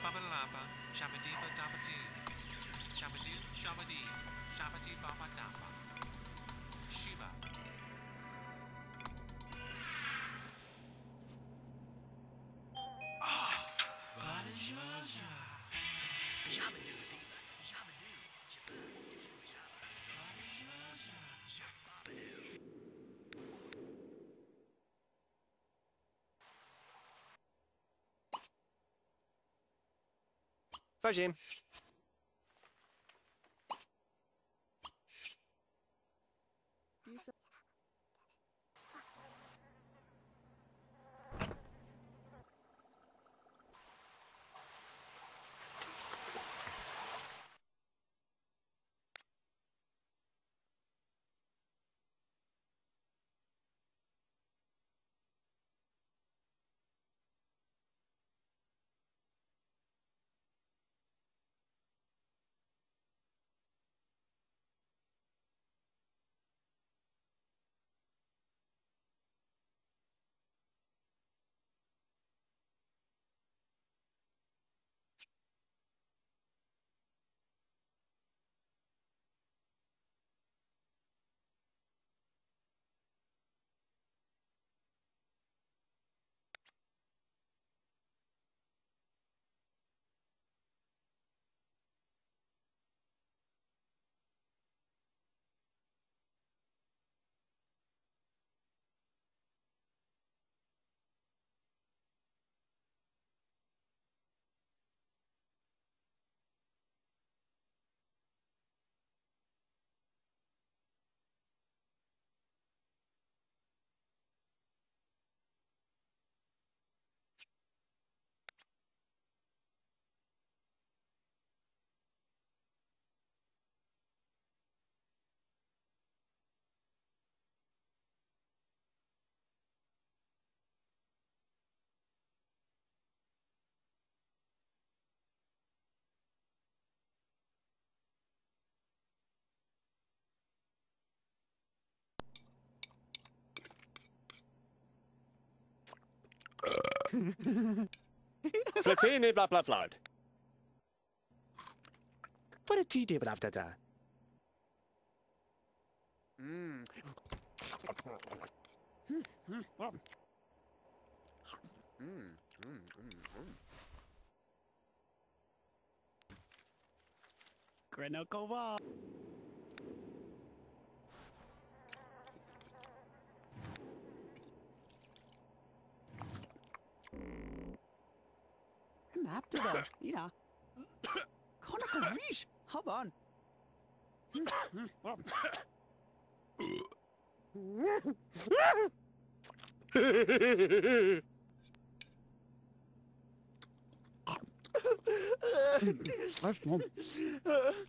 shabadi ba dabadi, shabadi shabadi, shabadi baba daba. Shiba. Fagem. Flatini bla bla flood. What a tea table after that. Mm. Mm, mm, mm. Mm, mm, mm, mm. Grenokova. after that, you know. Conoco Reach, hold on. That's.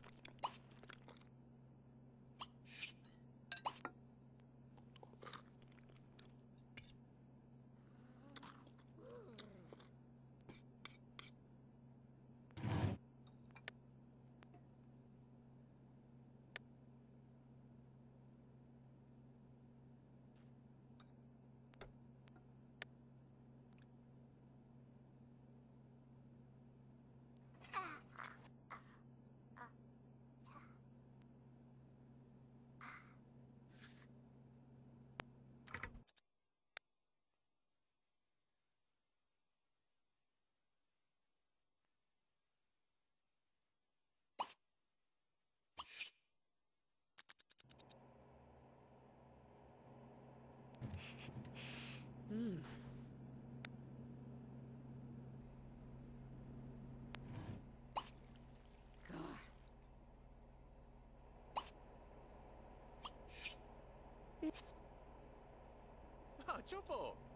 Hmm. Ah, Chupo!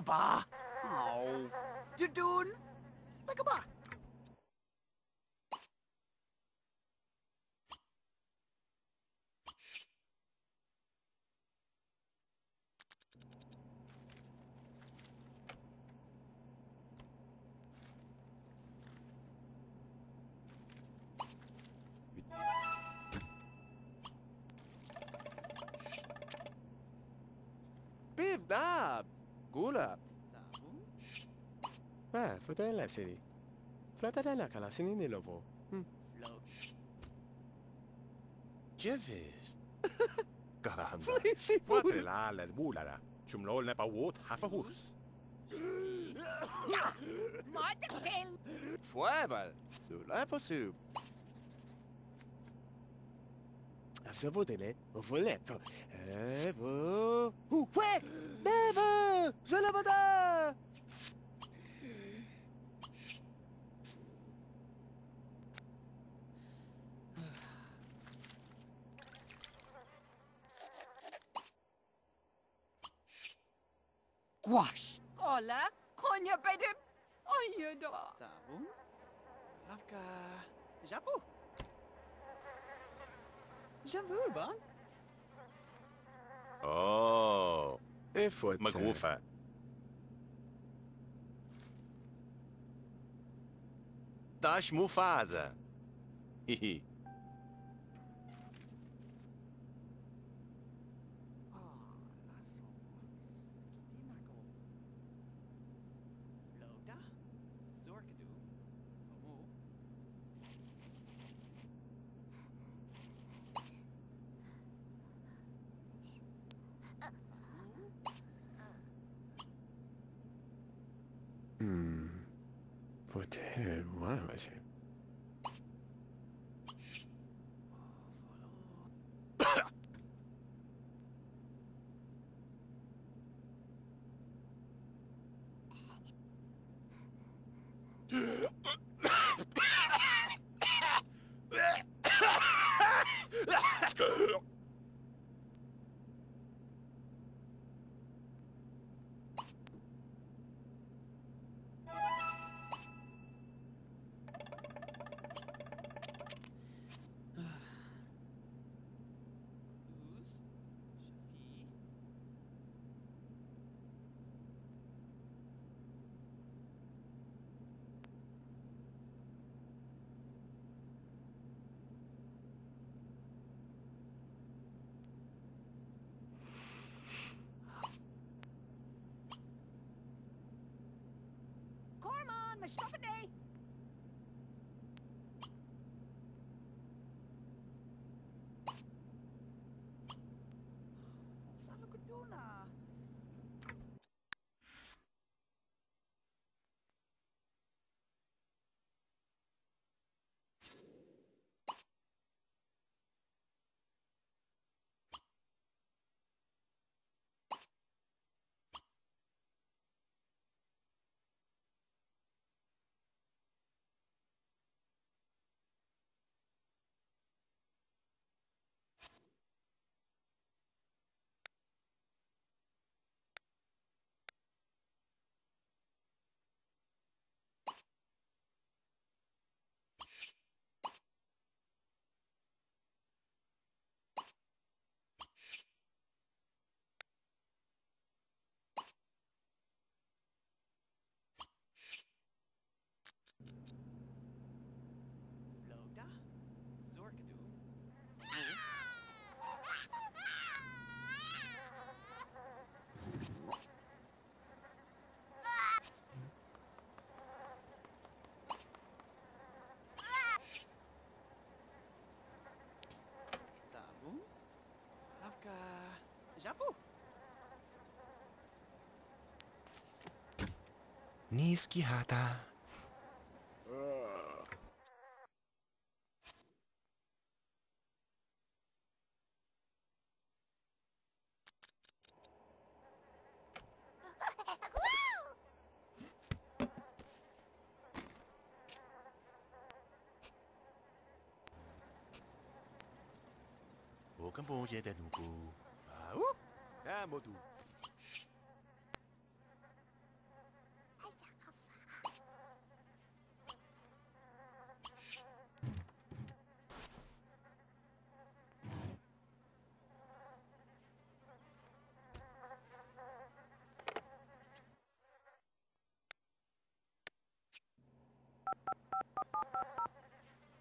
Kaba. Oh. Jadoon. Like a ba. Biv nab. gula ah futayin life sini fulatada na kala sini ne lɔbɔ hmm. Jevis. Caramba. Poate la la bulala chum lol ne pa wot hafa hus Mate kill Fuebal Du la possible Vous avez des volets Bève Ouh, ouais Je le bada Kola, konya benim oyunda. Tamam. Lafka, Japu. Oh! E foi uma gufa. Estás mofada. Hihi. Hmm. Poter, mamaci. Ooze. Maar stop het Jabu. Niskihata.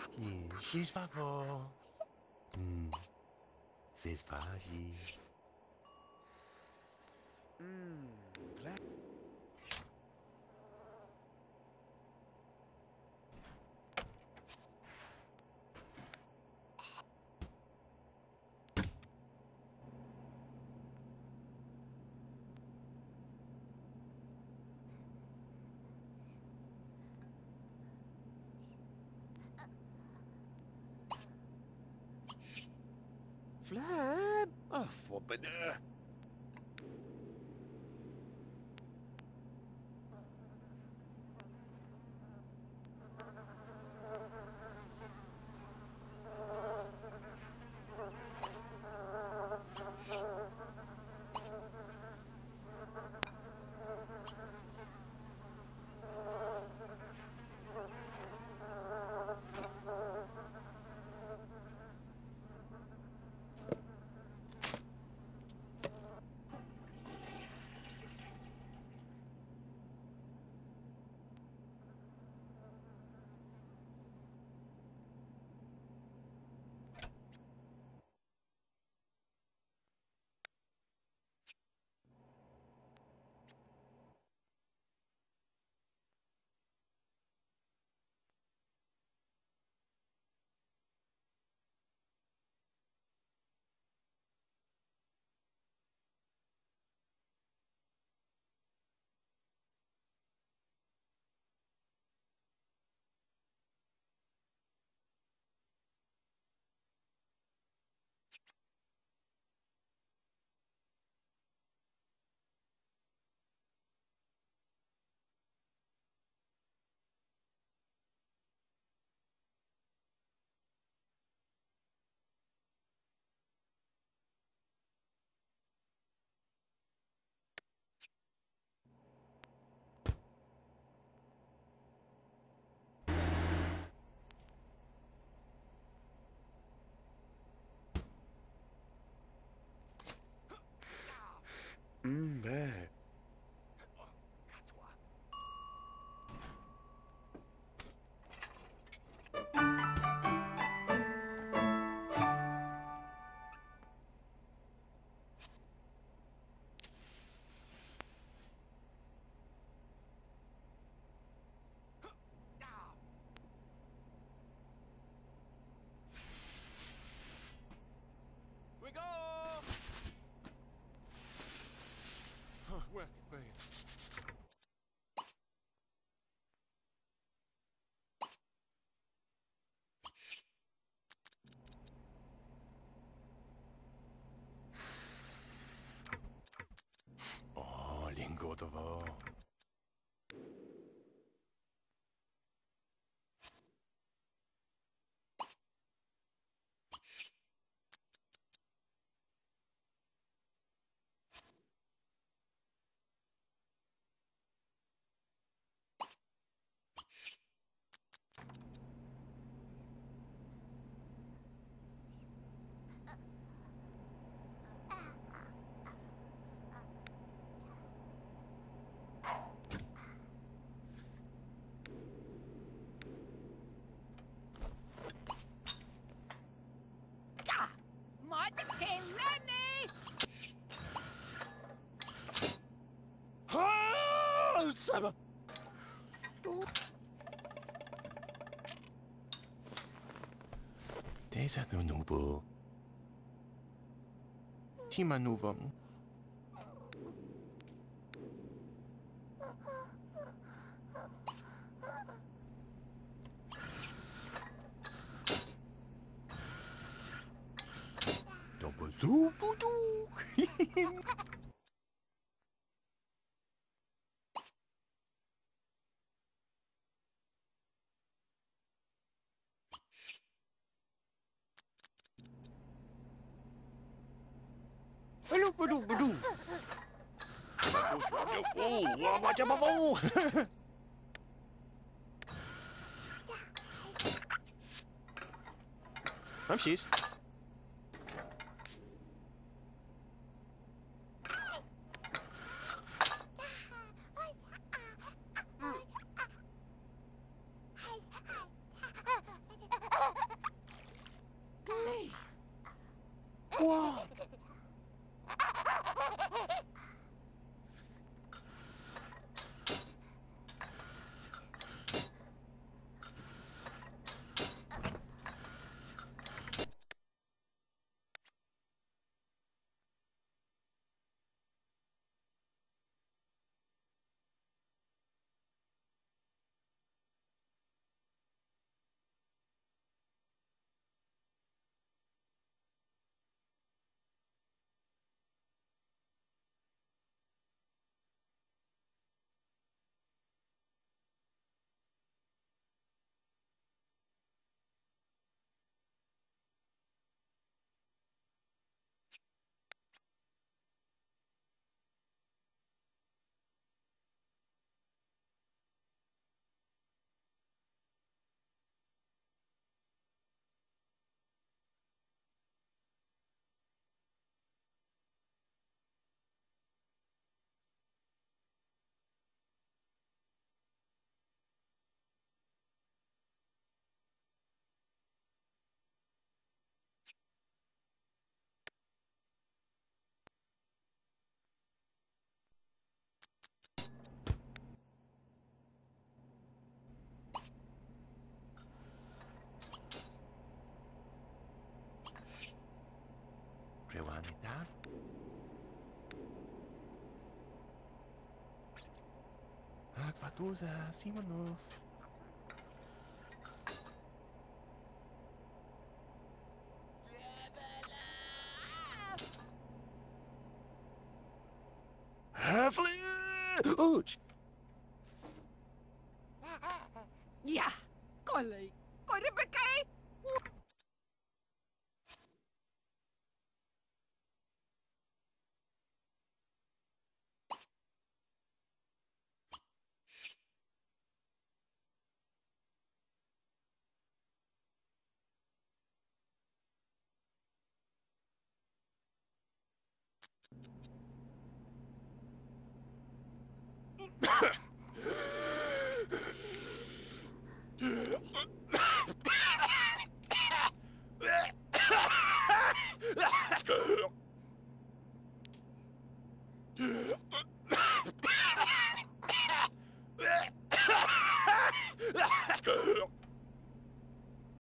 Eme nubu. Ni she's babo. Hmm. Says Faji. Hmm. Flab. Oh, for bener. 嗯哎 Ça va. Deze no nubo. Tima Bedu, bedu. Oh, wah macam apa bau? Ramses. nome, tá? Ah, Aquatusa, Simonov. Ouch! Ja, kolej! Oj, Rebeka!